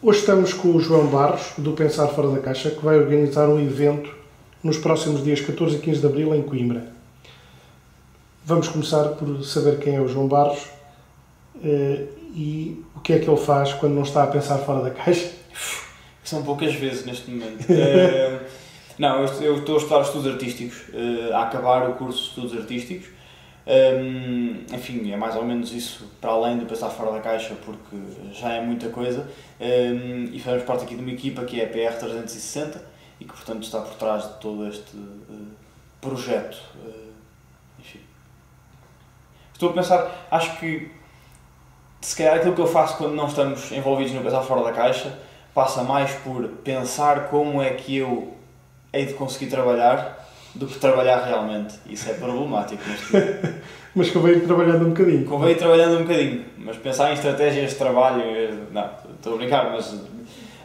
Hoje estamos com o João Barros, do Pensar Fora da Caixa, que vai organizar um evento nos próximos dias 14 e 15 de abril em Coimbra. Vamos começar por saber quem é o João Barros eh, e o que é que ele faz quando não está a pensar fora da caixa. São poucas vezes neste momento. Eh, não, eu, estou a estudar estudos artísticos, eh, a acabar o curso de estudos artísticos. Um, enfim, é mais ou menos isso, para além de pensar fora da caixa, porque já é muita coisa. Um, e fazemos parte aqui de uma equipa que é a PR 360 e que, portanto, está por trás de todo este uh, projeto. Uh, enfim. Estou a pensar, acho que se calhar aquilo que eu faço quando não estamos envolvidos no pensar fora da caixa passa mais por pensar como é que eu hei de conseguir trabalhar do que trabalhar realmente. Isso é problemático. mas convém ir trabalhando um bocadinho. Convém ir trabalhando um bocadinho, mas pensar em estratégias de trabalho, não, estou a brincar, mas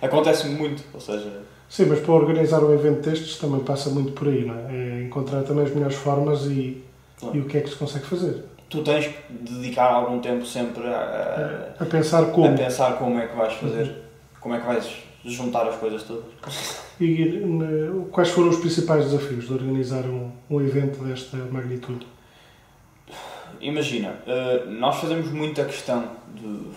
acontece muito, ou seja... Sim, mas para organizar um evento destes também passa muito por aí, não é? é encontrar também as melhores formas e, claro. e o que é que se consegue fazer. Tu tens que dedicar algum tempo sempre a, a, a pensar como. A pensar como é que vais fazer, uhum. como é que vais juntar as coisas todas. E quais foram os principais desafios de organizar um, um evento desta magnitude? Imagina, eh, nós fazemos muita questão de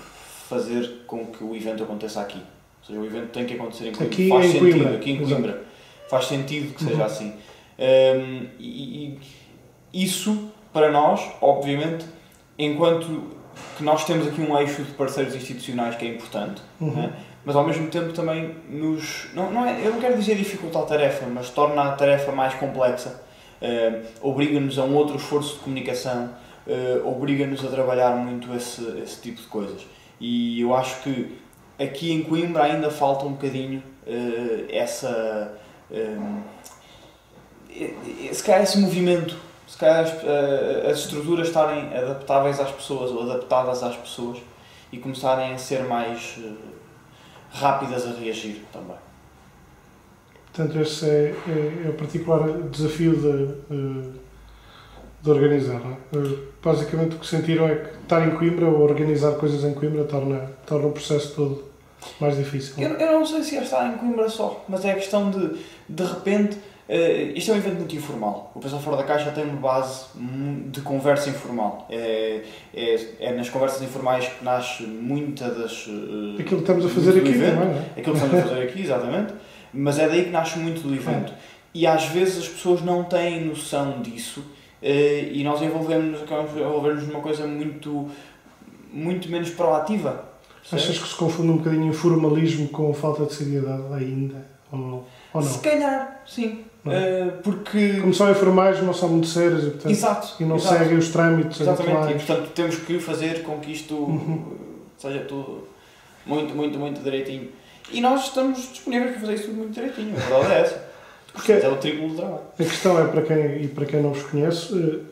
fazer com que o evento aconteça aqui. Ou seja, o evento tem que acontecer em Coimbra. Aqui Faz em sentido, Coimbra. aqui em Coimbra. Exato. Faz sentido que seja uhum. assim. Um, e, e isso, para nós, obviamente, enquanto que nós temos aqui um eixo de parceiros institucionais que é importante, uhum. né? Mas ao mesmo tempo também nos. Não, não é, eu não quero dizer dificulta a tarefa, mas torna a tarefa mais complexa, uh, obriga-nos a um outro esforço de comunicação, uh, obriga-nos a trabalhar muito esse, esse tipo de coisas. E eu acho que aqui em Coimbra ainda falta um bocadinho uh, essa. Um, se calhar esse movimento, se calhar as, as estruturas estarem adaptáveis às pessoas ou adaptadas às pessoas e começarem a ser mais rápidas a reagir também. Portanto, esse é, é, é o particular desafio de, de organizar. É? Eh, basicamente, o que sentiram é que estar em Coimbra ou organizar coisas em Coimbra torna, torna o processo todo mais difícil. Eu, eu não sei se é estar em Coimbra só, mas é a questão de, de repente, Uh, isto é um evento muito informal. O Pensar Fora da Caixa tem uma base de conversa informal. É, é, é nas conversas informais que nasce muita das. Uh, aquilo que estamos a fazer aqui evento, também, não é? Aquilo que estamos a fazer aqui, exatamente. Mas é daí que nasce muito do evento. E às vezes as pessoas não têm noção disso uh, e nós envolvemos-nos envolvemos numa coisa muito, muito menos proativa. Achas que se confunde um bocadinho o formalismo com a falta de seriedade ainda? Ou, ou não? Se calhar, sim. Uh, porque... Como são informais, não são muito sérios e, portanto, exato, e não exato. seguem os trâmites Exatamente, habituais. e portanto temos que fazer com que isto uhum. seja tudo muito, muito, muito direitinho. E nós estamos disponíveis para fazer isso tudo muito direitinho, a verdade é essa. Porque é o triplo do trabalho. A questão é, para quem, e para quem não vos conhece,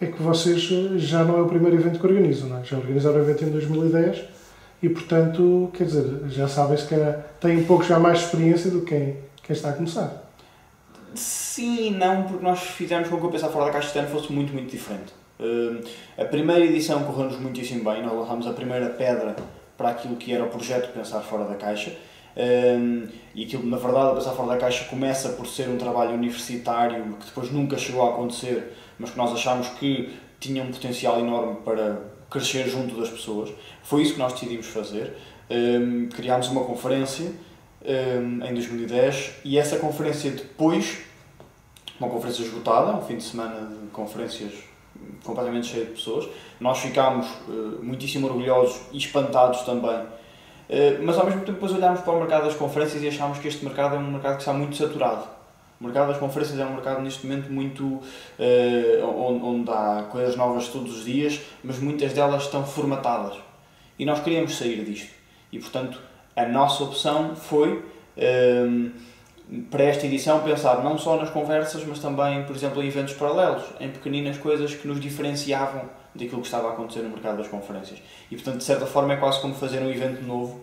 eh, é que vocês eh, já não é o primeiro evento que organizam, não é? Já organizaram o evento em 2010 e, portanto, quer dizer, já sabem se que têm um pouco já mais experiência do que quem, quem está a começar. Sim e não, porque nós fizemos com que o Pensar Fora da Caixa este ano fosse muito, muito diferente. Uh, a primeira edição correu-nos muitíssimo bem, nós lançámos a primeira pedra para aquilo que era o projeto Pensar Fora da Caixa. Uh, e aquilo, na verdade, o Pensar Fora da Caixa começa por ser um trabalho universitário que depois nunca chegou a acontecer, mas que nós achámos que tinha um potencial enorme para crescer junto das pessoas. Foi isso que nós decidimos fazer. Uh, criámos uma conferência um, em 2010 e essa conferência depois, uma conferência esgotada, um fim de semana de conferências completamente cheio de pessoas, nós ficámos uh, muitíssimo orgulhosos e espantados também, uh, mas ao mesmo tempo depois olhámos para o mercado das conferências e achámos que este mercado é um mercado que está muito saturado. O mercado das conferências é um mercado neste momento muito uh, onde, onde há coisas novas todos os dias, mas muitas delas estão formatadas. E nós queríamos sair disto. E portanto a nossa opção foi, um, para esta edição, pensar não só nas conversas, mas também, por exemplo, em eventos paralelos, em pequeninas coisas que nos diferenciavam daquilo que estava a acontecer no mercado das conferências. E, portanto, de certa forma, é quase como fazer um evento novo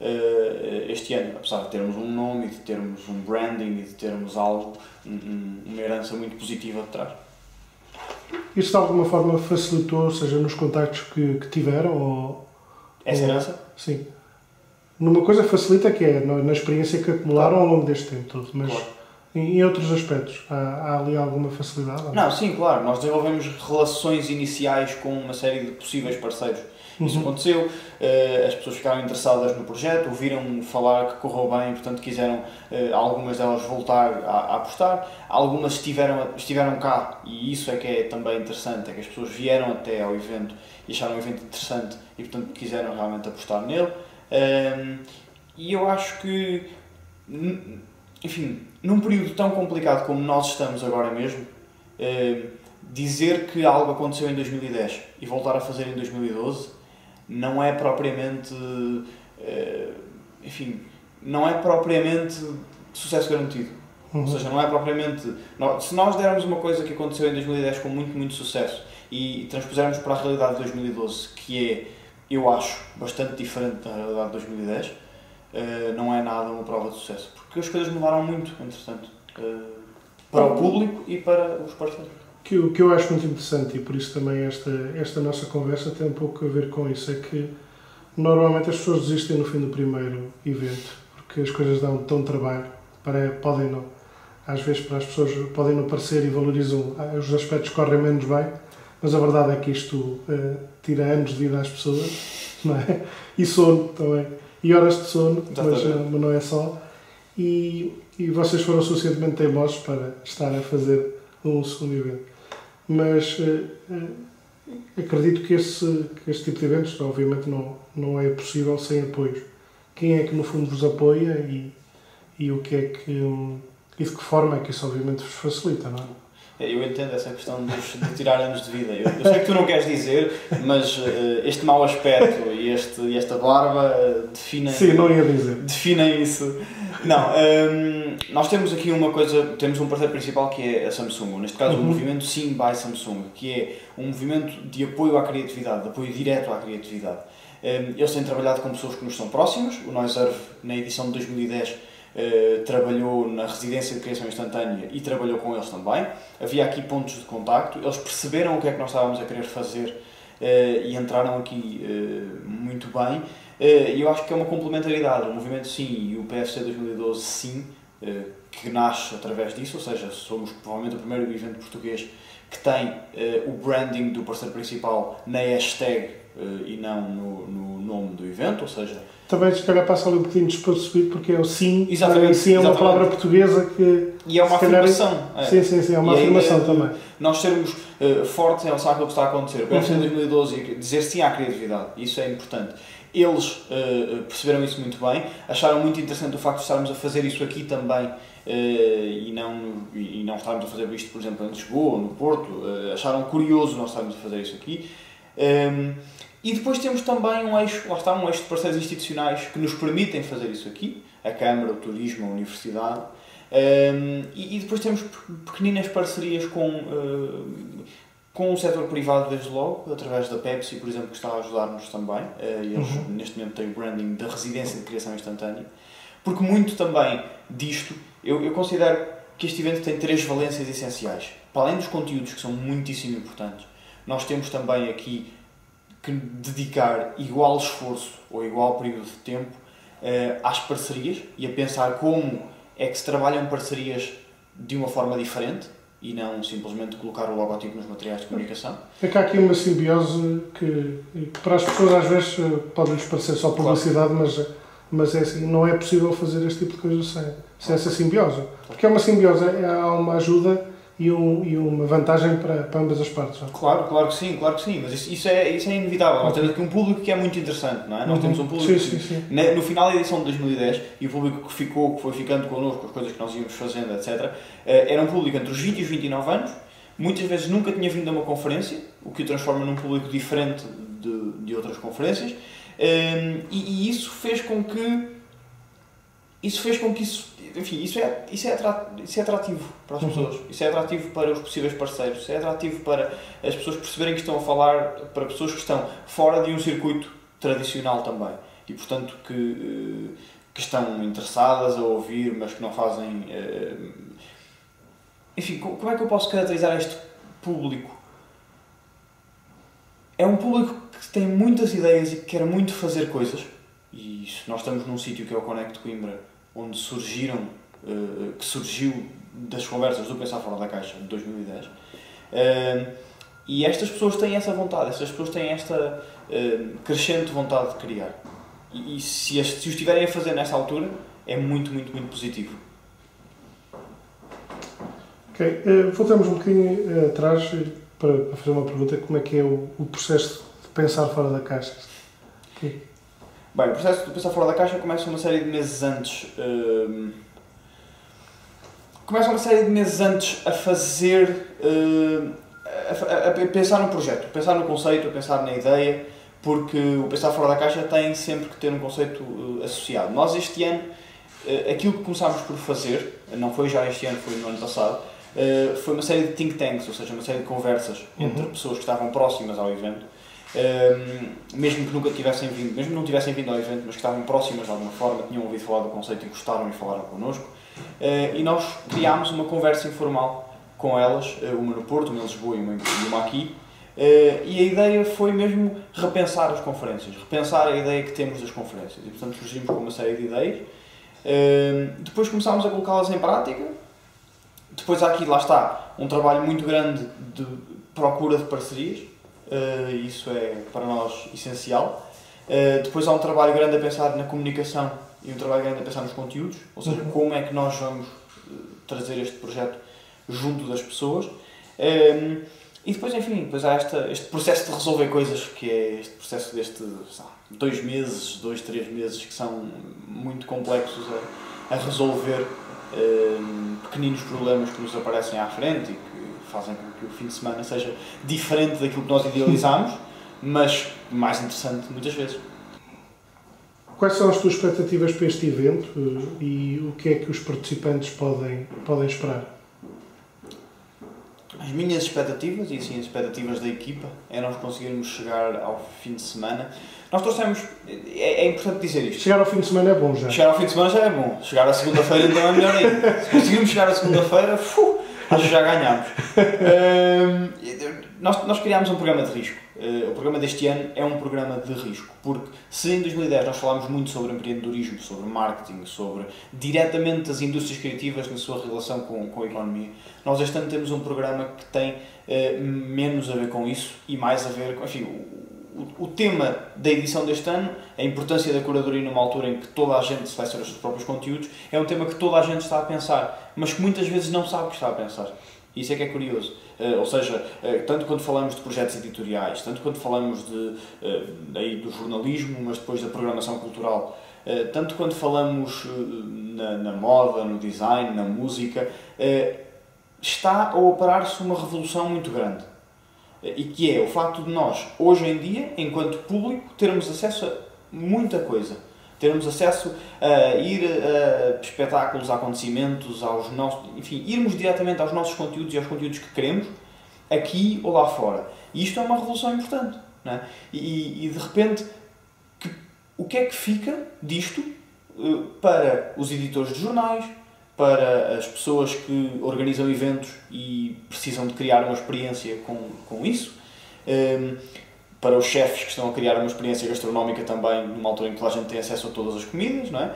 uh, este ano, apesar de termos um nome e de termos um branding e de termos algo, um, uma herança muito positiva de trás. Isso de alguma forma facilitou, seja nos contactos que, que tiveram? Ou, Essa herança? Sim. Numa coisa facilita que é na experiência que acumularam ao longo deste tempo todo, mas claro. em, outros aspectos há, há, ali alguma facilidade? Não? não, sim, claro. Nós desenvolvemos relações iniciais com uma série de possíveis parceiros. Isso uhum. aconteceu, eh, as pessoas ficaram interessadas no projeto, ouviram falar que correu bem, portanto quiseram eh, algumas delas voltar a, a apostar, algumas estiveram, estiveram cá e isso é que é também interessante, é que as pessoas vieram até ao evento e acharam o evento interessante e portanto quiseram realmente apostar nele. Ehm, e eu acho que, enfim, num período tão complicado como nós estamos agora mesmo, ehm, dizer que algo aconteceu em 2010 e voltar a fazer em 2012 não é propriamente. Eh, enfim, não é propriamente sucesso garantido. Uhum. Ou seja, não é propriamente. Se nós dermos uma coisa que aconteceu em 2010 com muito, muito sucesso e transpusermos para a realidade de 2012, que é, eu acho, bastante diferente da realidade de 2010, eh, não é nada uma prova de sucesso. Porque as coisas mudaram muito, entretanto, eh, para o público e para os parceiros que, o que eu acho muito interessante e por isso também esta, esta nossa conversa tem um pouco a ver com isso, é que normalmente as pessoas desistem no fim do primeiro evento porque as coisas dão tão trabalho, para, podem não, às vezes para as pessoas podem não parecer e valorizam, ah, os aspectos correm menos bem, mas a verdade é que isto uh, tira anos de vida às pessoas, não é? E sono também, e horas de sono, mas, uh, mas não é só. E, e vocês foram suficientemente teimosos para estar a fazer um segundo evento mas uh, acredito que esse, que este tipo de eventos, obviamente, não, não é possível sem apoios. Quem é que, no fundo, vos apoia e, e o que é que. Um, e de que forma é que isso, obviamente, vos facilita, não é? É, eu entendo essa questão de, de tirar anos de vida. Eu, eu, sei que tu não queres dizer, mas uh, este mau aspecto e este, esta barba uh, definem. Sim, não ia dizer. Definem isso. Não, um, ehm, nós temos aqui uma coisa, temos um parceiro principal que é a Samsung, neste caso uhum. o movimento Sim by Samsung, que é um movimento de apoio à criatividade, de apoio direto à criatividade. Um, ehm, eles têm trabalhado com pessoas que nos são próximas, o Noiserve na edição de 2010 Uh, trabalhou na residência de criação instantânea e trabalhou com eles também. Havia aqui pontos de contacto, eles perceberam o que é que nós estávamos a querer fazer uh, e entraram aqui uh, muito bem. E eu acho que é uma complementaridade. O movimento sim e o PFC 2012 sim, que nasce através disso, ou seja, somos provavelmente o primeiro evento português que tem o branding do parceiro principal na hashtag e não no, no nome do evento, ou seja, também se calhar passa ali um bocadinho despercebido porque é o sim. Exatamente. Sim é uma exatamente. palavra portuguesa que. E é uma afirmação. Calhar, é. Sim, sim, sim, é uma e afirmação é, também. Nós sermos uh, fortes em relação àquilo que está a acontecer. O uhum. 2012 dizer sim à criatividade, isso é importante. Eles uh, perceberam isso muito bem, acharam muito interessante o facto de estarmos a fazer isso aqui também uh, e, não, e não estarmos a fazer isto, por exemplo, em Lisboa ou no Porto. acharam curioso nós estarmos a fazer isso aqui. Um, ehm, e depois temos também um eixo, lá está, um eixo de parceiros institucionais que nos permitem fazer isso aqui, a Câmara, o Turismo, a Universidade. Um, e, e, depois temos pequeninas parcerias com, uh, com o setor privado desde logo, através da Pepsi, por exemplo, que está a ajudar-nos também. Uh, eles uhum. neste momento têm o branding da residência de criação instantânea. Porque muito também disto, eu, eu considero que este evento tem três valências essenciais. Para além dos conteúdos que são muitíssimo importantes, nós temos também aqui que dedicar igual esforço ou igual período de tempo uh, às parcerias e a pensar como é que se trabalham parcerias de uma forma diferente e não simplesmente colocar o logotipo nos materiais de comunicação. É que há aqui uma simbiose que, que para as pessoas às vezes eh, pode-lhes parecer só publicidade, claro. mas, mas é assim, não é possível fazer este tipo de coisa sem, sem essa simbiose. Porque é uma simbiose, é, há uma ajuda e, um, e uma vantagem para, para ambas as partes. Não? Claro, claro que sim, claro que sim, mas isso, isso, é, isso é inevitável. Nós temos aqui um público que é muito interessante, não é? Nós uhum. temos um público sim, sim, sim. no final da edição de 2010 e o público que ficou, que foi ficando connosco, as coisas que nós íamos fazendo, etc., eh, era um público entre os 20 e os 29 anos, muitas vezes nunca tinha vindo a uma conferência, o que o transforma num público diferente de, de outras conferências, ehm, e, e isso fez com que isso fez com que isso enfim, isso é, isso, é atrativo, isso é atrativo para as uhum. pessoas, isso é atrativo para os possíveis parceiros, isso é atrativo para as pessoas perceberem que estão a falar para pessoas que estão fora de um circuito tradicional também e, portanto, que, eh, que estão interessadas a ouvir, mas que não fazem. Eh, enfim, como é que eu posso caracterizar este público? É um público que tem muitas ideias e que quer muito fazer coisas E se nós estamos num sítio que é o Connect Coimbra, onde surgiram, uh, que surgiu das conversas do Pensar Fora da Caixa de 2010, uh, e estas pessoas têm essa vontade, estas pessoas têm esta uh, crescente vontade de criar. E, se, as, se o estiverem a fazer nesta altura, é muito, muito, muito positivo. Ok, voltamos um bocadinho atrás para, fazer uma pergunta: como é que é o, processo de pensar fora da caixa? Bem, o processo de pensar fora da caixa começa uma série de meses antes. Uh, começa uma série de meses antes a fazer. Uh, a, a, a, pensar no projeto, a pensar no conceito, a pensar na ideia, porque o pensar fora da caixa tem sempre que ter um conceito uh, associado. Nós, este ano, uh, aquilo que começámos por fazer, não foi já este ano, foi no ano passado, uh, foi uma série de think tanks, ou seja, uma série de conversas uhum. entre pessoas que estavam próximas ao evento um, mesmo que nunca tivessem vindo, mesmo não tivessem vindo ao evento, mas que estavam próximas de alguma forma, tinham ouvido falar do conceito e gostaram e falaram connosco. Uh, e nós criámos uma conversa informal com elas, uh, uma no Porto, uma em Lisboa e uma, e uma aqui. Uh, e a ideia foi mesmo repensar as conferências, repensar a ideia que temos das conferências. E portanto surgimos com uma série de ideias. depois começámos a colocá-las em prática. Depois aqui, lá está, um trabalho muito grande de procura de parcerias uh, isso é para nós essencial. Uh, depois há um trabalho grande a pensar na comunicação e um trabalho grande a pensar nos conteúdos, ou seja, uhum. como é que nós vamos eh, trazer este projeto junto das pessoas. Um, ehm, e depois, enfim, depois há esta, este processo de resolver coisas, que é este processo deste sabe, dois meses, dois, três meses, que são muito complexos a, a resolver um, ehm, pequeninos problemas que nos aparecem à frente e fazem com que o fim de semana seja diferente daquilo que nós idealizámos, mas mais interessante muitas vezes. Quais são as tuas expectativas para este evento eh, e o que é que os participantes podem, podem esperar? As minhas expectativas, e assim as expectativas da equipa, é nós conseguirmos chegar ao fim de semana. Nós trouxemos. É, é importante dizer isto. Chegar ao fim de semana é bom já. Chegar ao fim de semana já é bom. Chegar à segunda-feira então é melhor ainda. Se conseguirmos chegar à segunda-feira, acho que já ganhámos. Nós, nós criámos um programa de risco. Uh, o programa deste ano é um programa de risco, porque se em 2010 nós falámos muito sobre empreendedorismo, sobre marketing, sobre diretamente as indústrias criativas na sua relação com, com a economia, nós este ano temos um programa que tem uh, menos a ver com isso e mais a ver com. Enfim, o, tema da edição deste ano, a importância da curadoria numa altura em que toda a gente seleciona os seus próprios conteúdos, é um tema que toda a gente está a pensar, mas que muitas vezes não sabe que está a pensar. Isso é que é curioso. Uh, ou seja, uh, tanto quando falamos de projetos editoriais, tanto quando falamos de, uh, aí do jornalismo, mas depois da programação cultural, tanto quando falamos na, na, moda, no design, na música, está a operar-se uma revolução muito grande e que é o facto de nós, hoje em dia, enquanto público, termos acesso a muita coisa. Termos acesso a ir a espetáculos, a acontecimentos, aos nossos, enfim, irmos diretamente aos nossos conteúdos e aos conteúdos que queremos, aqui ou lá fora. E isto é uma revolução importante. Não é? e, e de repente, que, o que é que fica disto uh, para os editores de jornais, para as pessoas que organizam eventos e precisam de criar uma experiência com, com isso, um, ehm, para os chefes que estão a criar uma experiência gastronómica também, numa altura em que a gente tem acesso a todas as comidas, não é?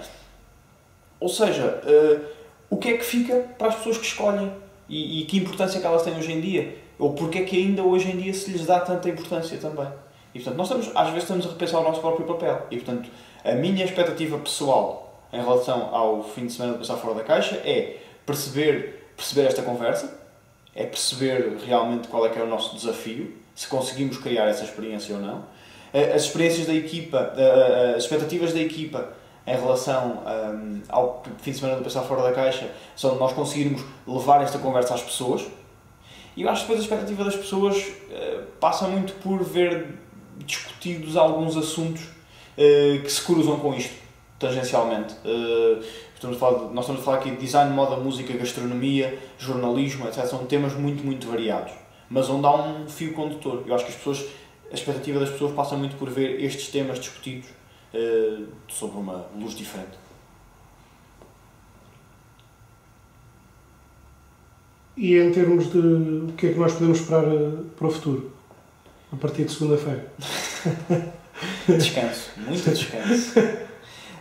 Ou seja, uh, o que é que fica para as pessoas que escolhem e, e que importância que elas têm hoje em dia? Ou porque é que ainda hoje em dia se lhes dá tanta importância também? E portanto, nós estamos, às vezes estamos a repensar o nosso próprio papel. E portanto, a minha expectativa pessoal em relação ao fim de semana de pensar fora da caixa é perceber, perceber esta conversa, é perceber realmente qual é que é o nosso desafio, se conseguimos criar essa experiência ou não. Eh, as experiências da equipa, eh, eh, as expectativas da equipa em relação um, ao fim de semana de pensar fora da caixa são nós conseguirmos levar esta conversa às pessoas. E eu acho que depois a expectativa das pessoas uh, passa muito por ver discutidos alguns assuntos uh, que se cruzam com isto tangencialmente. Uh, estamos a falar de, nós estamos a falar aqui de design, moda, música, gastronomia, jornalismo, etc. São temas muito, muito variados, mas onde há um fio condutor. Eu acho que as pessoas, a expectativa das pessoas passa muito por ver estes temas discutidos uh, sobre uma luz diferente. E em termos de o que é que nós podemos esperar eh, para o futuro, a partir de segunda-feira? Descanso, muito descanso.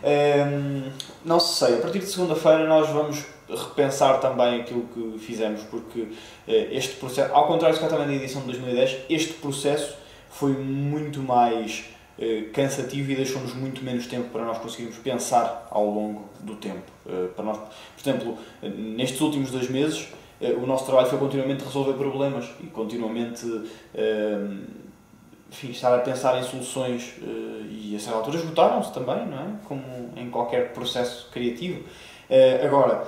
Um, não sei, a partir de segunda-feira nós vamos repensar também aquilo que fizemos, porque eh, este processo, ao contrário exatamente da edição de 2010, este processo foi muito mais eh, cansativo e deixou-nos muito menos tempo para nós conseguirmos pensar ao longo do tempo. Eh, para nós, por exemplo, nestes últimos dois meses, o nosso trabalho foi continuamente resolver problemas e continuamente enfim, estar a pensar em soluções e a certa altura esgotaram-se também, não é? Como em qualquer processo criativo. Agora,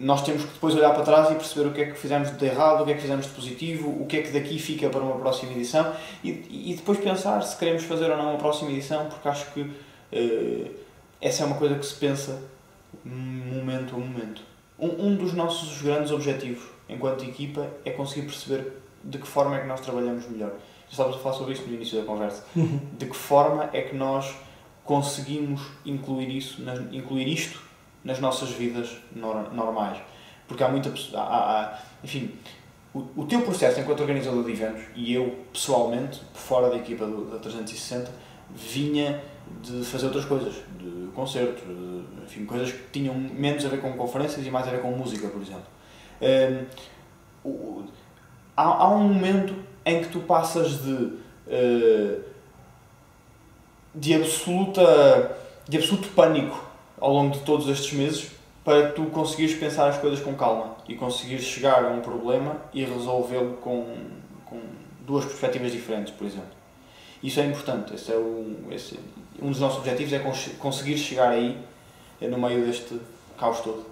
nós temos que depois olhar para trás e perceber o que é que fizemos de errado, o que é que fizemos de positivo, o que é que daqui fica para uma próxima edição e, e depois pensar se queremos fazer ou não uma próxima edição, porque acho que uh, essa é uma coisa que se pensa momento a momento. Um, um dos nossos grandes objetivos enquanto equipa é conseguir perceber de que forma é que nós trabalhamos melhor. Já estávamos a falar sobre isto no início da conversa. Uhum. De que forma é que nós conseguimos incluir, isso, incluir isto nas nossas vidas normais. Porque há muita. Há, há, enfim, o, o teu processo enquanto organizador de eventos, e eu pessoalmente, fora da equipa do, da 360, vinha de fazer outras coisas, de concertos, de, enfim, coisas que tinham menos a ver com conferências e mais a ver com música, por exemplo. Um, o, há, há um momento em que tu passas de. Uh, de absoluta de absoluto pânico ao longo de todos estes meses para tu conseguires pensar as coisas com calma e conseguires chegar a um problema e resolvê-lo com, com duas perspectivas diferentes, por exemplo. Isso é importante. Esse é o, esse, um dos nossos objetivos é conseguir chegar aí no meio deste caos todo.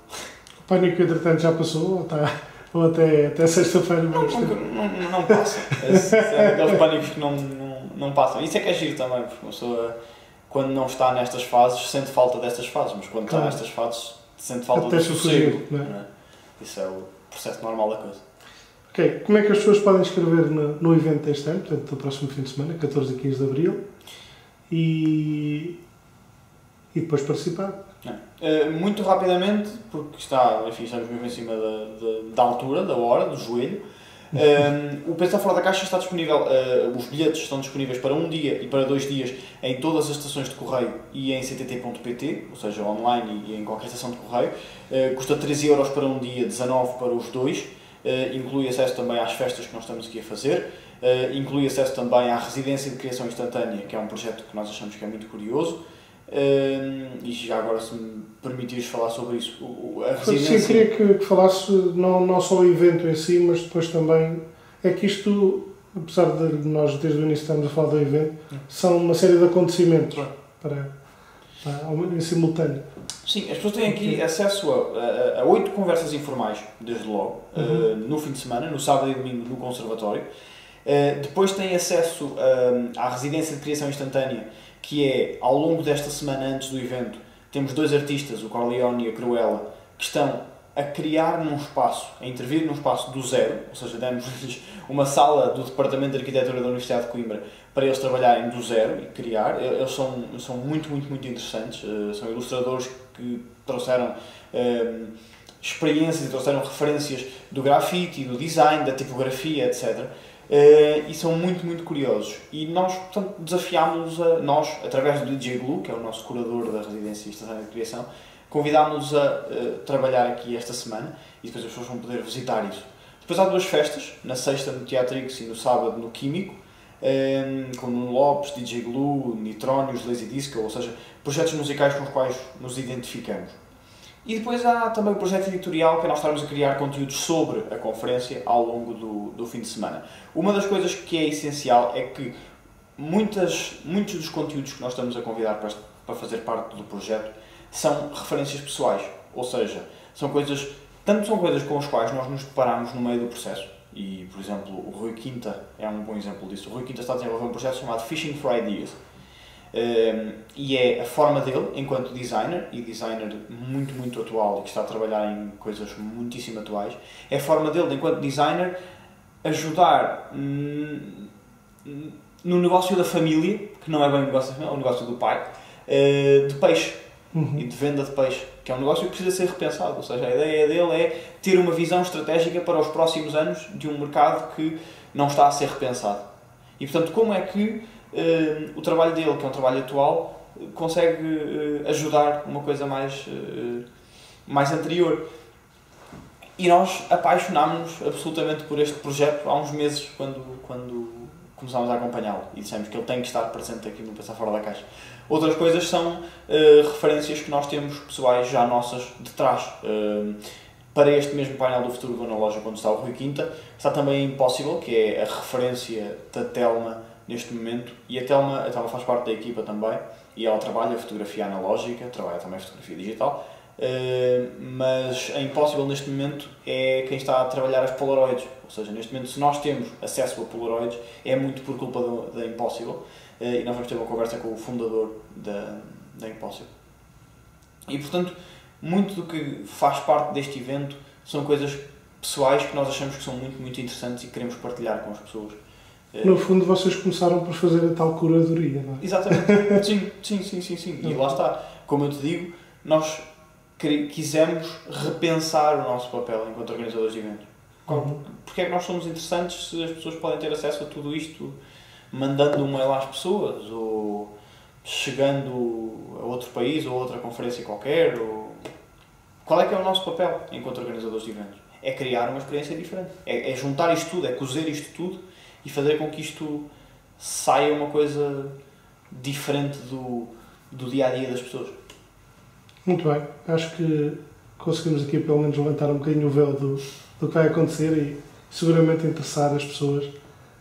O pânico, entretanto, já passou ou, está, ou até, até sexta-feira? Não, não, não, não passa. Esse, é aqueles pânicos que não, não, não passam. Isso é que é giro também, porque uma pessoa quando não está nestas fases, sente falta destas fases, mas quando claro. está nestas fases, sente falta Até do sossego. Não é? Não é? Isso é o processo normal da coisa. Ok, como é que as pessoas podem escrever no, no evento deste ano, portanto, do próximo fim de semana, 14 e 15 de Abril, e, e depois participar? Uh, muito rapidamente, porque está, enfim, estamos mesmo em cima da, da, da altura, da hora, do joelho, um, o Pensar Fora da Caixa está disponível, uh, os bilhetes estão disponíveis para um dia e para dois dias em todas as estações de correio e em ctt.pt, ou seja, online e em qualquer estação de correio. Custa 13 euros para um dia, 19 para os dois. Inclui acesso também às festas que nós estamos aqui a fazer. inclui acesso também à residência de criação instantânea, que é um projeto que nós achamos que é muito curioso. Uh, e já agora, se me permitires falar sobre isso, a residência... Sim, queria que, que falasse não, não só o evento em si, mas depois também. É que isto, apesar de nós desde o início estarmos a falar do evento, são uma série de acontecimentos para, para, em simultâneo. Sim, as pessoas têm aqui acesso a oito conversas informais, desde logo, uhum. uh, no fim de semana, no sábado e domingo no Conservatório. Uh, depois têm acesso à residência de criação instantânea que é, ao longo desta semana antes do evento, temos dois artistas, o Corleone e a Cruella, que estão a criar num espaço, a intervir num espaço do zero, ou seja, demos-lhes uma sala do Departamento de Arquitetura da Universidade de Coimbra para eles trabalharem do zero e criar. Eles são, são muito, muito, muito interessantes. Eh, são ilustradores que trouxeram um, experiências e trouxeram referências do grafite, do design, da tipografia, etc. Uh, e são muito, muito curiosos. E nós, portanto, desafiámos-los a, nós, através do DJ Glue, que é o nosso curador da residência instantânea de criação, convidámos-los a uh, trabalhar aqui esta semana e depois as pessoas vão poder visitar isso. Depois há duas festas, na sexta no Teatrix e no sábado no Químico, um, eh, com Nuno Lopes, DJ Glue, Nitrónios, Lazy Disco, ou seja, projetos musicais com os quais nos identificamos. E depois há também o projeto editorial que nós estarmos a criar conteúdos sobre a conferência ao longo do, do fim de semana. Uma das coisas que é essencial é que muitas, muitos dos conteúdos que nós estamos a convidar para, para fazer parte do projeto são referências pessoais, ou seja, são coisas, tanto são coisas com as quais nós nos deparamos no meio do processo, e por exemplo o Rui Quinta é um bom exemplo disso. O Rui Quinta está a desenvolver um projeto chamado Fishing for Ideas, um, e é a forma dele, enquanto designer, e designer muito, muito atual e que está a trabalhar em coisas muitíssimo atuais, é a forma dele, enquanto designer, ajudar no negócio da família, que não é bem o negócio da família, é o negócio do pai, uh, de peixe uhum. e de venda de peixe, que é um negócio que precisa ser repensado. Ou seja, a ideia dele é ter uma visão estratégica para os próximos anos de um mercado que não está a ser repensado. E portanto, como é que o trabalho dele, que é um trabalho atual, consegue uh, ajudar uma coisa mais, uh, mais anterior. E nós apaixonámos-nos absolutamente por este projeto há uns meses, quando, quando começámos a acompanhá-lo e dissemos que ele tem que estar presente aqui no Pensar Fora da Caixa. Outras coisas são referências que nós temos pessoais já nossas de trás para este mesmo painel do futuro na loja quando está o Rui Quinta, está também Impossible, que é a referência da Telma neste momento, e a Telma, a Telma faz parte da equipa também, e ela trabalha fotografia analógica, trabalha também fotografia digital, uh, mas a Impossible neste momento é quem está a trabalhar as Polaroids, ou seja, neste momento se nós temos acesso a Polaroids é muito por culpa do, da Impossible, uh, e nós vamos ter uma conversa com o fundador da, da Impossible. E portanto, muito do que faz parte deste evento são coisas pessoais que nós achamos que são muito, muito interessantes e queremos partilhar com as pessoas. No fundo, vocês começaram por fazer a tal curadoria, não é? Exatamente. sim, sim, sim, sim, sim. E lá está. Como eu te digo, nós quisemos repensar o nosso papel enquanto organizadores de eventos. Uhum. Porque é que nós somos interessantes se as pessoas podem ter acesso a tudo isto mandando um mail às pessoas ou chegando a outro país ou a outra conferência qualquer? Ou... Qual é que é o nosso papel enquanto organizadores de eventos? É criar uma experiência diferente. É, é juntar isto tudo, é cozer isto tudo e fazer com que isto saia uma coisa diferente do, do dia a dia das pessoas. Muito bem, acho que conseguimos aqui pelo menos levantar um bocadinho o véu do, do que vai acontecer e seguramente interessar as pessoas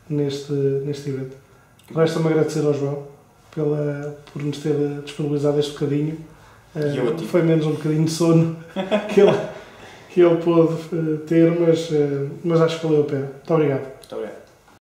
neste, neste evento. Resta-me agradecer ao João pela, por nos ter disponibilizado este bocadinho. Uh, foi menos um bocadinho de sono que ele, que ele pôde uh, ter, mas, uh, mas acho que valeu a pena. Muito obrigado. Muito obrigado.